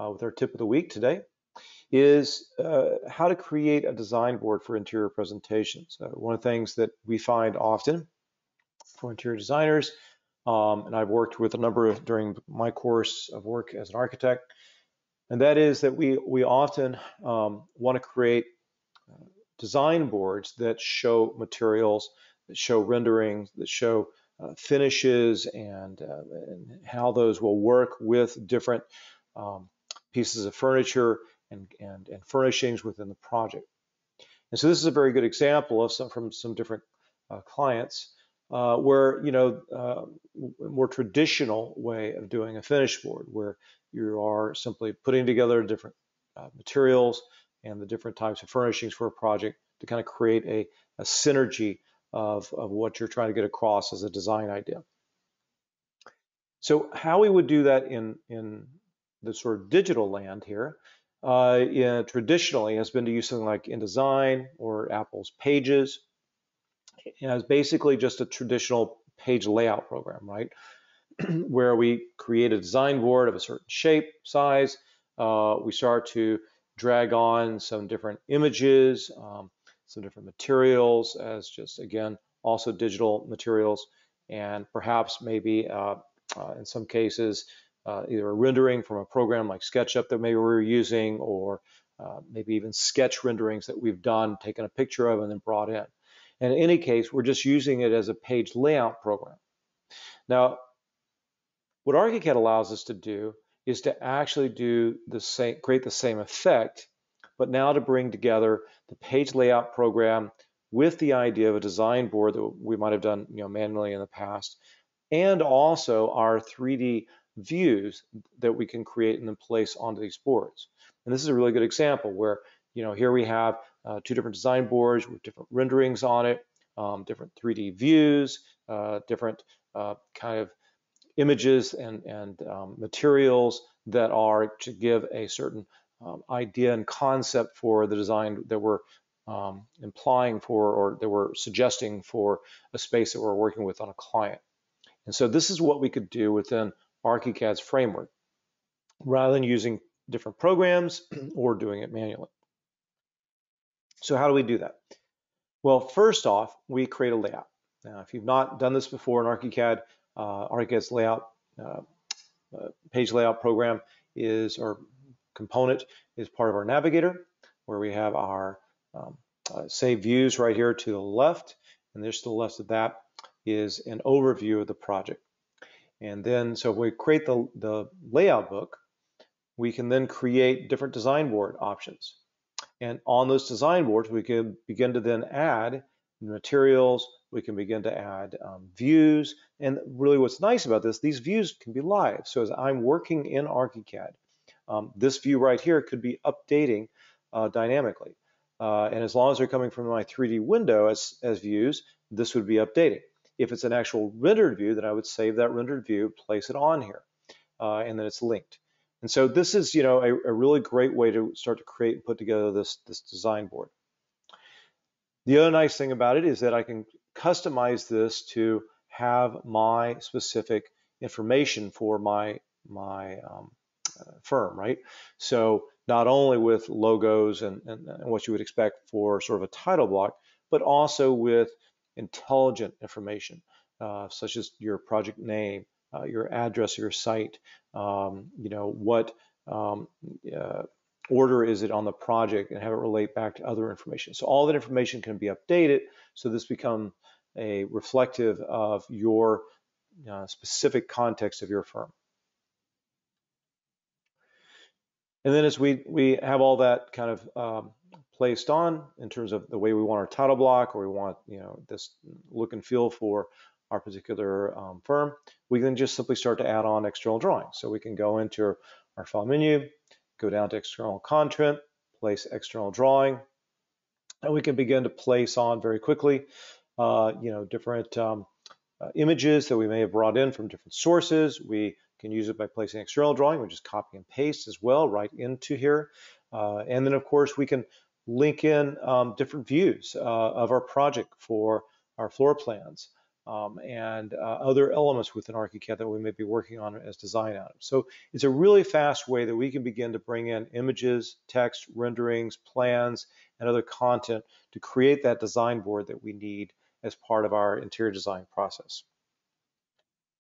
uh, with our tip of the week today is uh, how to create a design board for interior presentations. Uh, one of the things that we find often for interior designers, um, and I've worked with a number of during my course of work as an architect, and that is that we we often um, want to create uh, design boards that show materials, that show renderings, that show uh, finishes, and, uh, and, how those will work with different um, pieces of furniture and, and, and furnishings within the project. And so this is a very good example of some from some different uh, clients uh, where, you know, uh, a more traditional way of doing a finish board where you are simply putting together different uh, materials and the different types of furnishings for a project to kind of create a, a synergy of, of what you're trying to get across as a design idea. So how we would do that in, in the sort of digital land here uh, in, traditionally has been to use something like InDesign or Apple's Pages as basically just a traditional page layout program, right? Where we create a design board of a certain shape, size. Uh, we start to drag on some different images, um, some different materials as just, again, also digital materials, and perhaps maybe uh, uh, in some cases, uh, either a rendering from a program like SketchUp that maybe we're using, or uh, maybe even sketch renderings that we've done, taken a picture of, and then brought in. And in any case, we're just using it as a page layout program. Now, what ArchiCAD allows us to do is to actually do the same, create the same effect, but now to bring together the page layout program with the idea of a design board that we might have done you know, manually in the past, and also our 3D views that we can create and then place onto these boards. And this is a really good example where, you know, here we have uh, two different design boards with different renderings on it, um, different 3D views, uh, different uh, kind of images and, and um, materials that are to give a certain um, idea and concept for the design that we're um, implying for or that we're suggesting for a space that we're working with on a client. And so this is what we could do within ArchiCAD's framework rather than using different programs or doing it manually. So how do we do that? Well, first off, we create a layout. Now, if you've not done this before in ArchiCAD, uh, ArchiCAD's layout uh, uh, page layout program is, or component is part of our navigator, where we have our um, uh, save views right here to the left, and there's to the left of that is an overview of the project. And then, so if we create the, the layout book, we can then create different design board options. And on those design boards, we can begin to then add materials, we can begin to add um, views. And really what's nice about this, these views can be live. So as I'm working in ArchiCAD, um, this view right here could be updating uh, dynamically. Uh, and as long as they're coming from my 3D window as, as views, this would be updating. If it's an actual rendered view, then I would save that rendered view, place it on here, uh, and then it's linked. And so this is, you know, a, a, really great way to start to create and put together this, this design board. The other nice thing about it is that I can customize this to have my specific information for my, my um, uh, firm, right? So not only with logos and, and, and what you would expect for sort of a title block, but also with intelligent information, uh, such as your project name, uh, your address, your site, um, you know, what um, uh, order is it on the project and have it relate back to other information. So all that information can be updated so this become a reflective of your uh, specific context of your firm. And then as we, we have all that kind of um, placed on in terms of the way we want our title block or we want you know this look and feel for our particular um, firm, we can just simply start to add on external drawings. So we can go into our file menu, go down to external content, place external drawing, and we can begin to place on very quickly, uh, you know, different um, uh, images that we may have brought in from different sources. We can use it by placing external drawing. We just copy and paste as well right into here. Uh, and then of course we can link in um, different views uh, of our project for our floor plans. um, and uh, other elements within ArchiCAD that we may be working on as design items. So it's a really fast way that we can begin to bring in images, text, renderings, plans, and other content to create that design board that we need as part of our interior design process.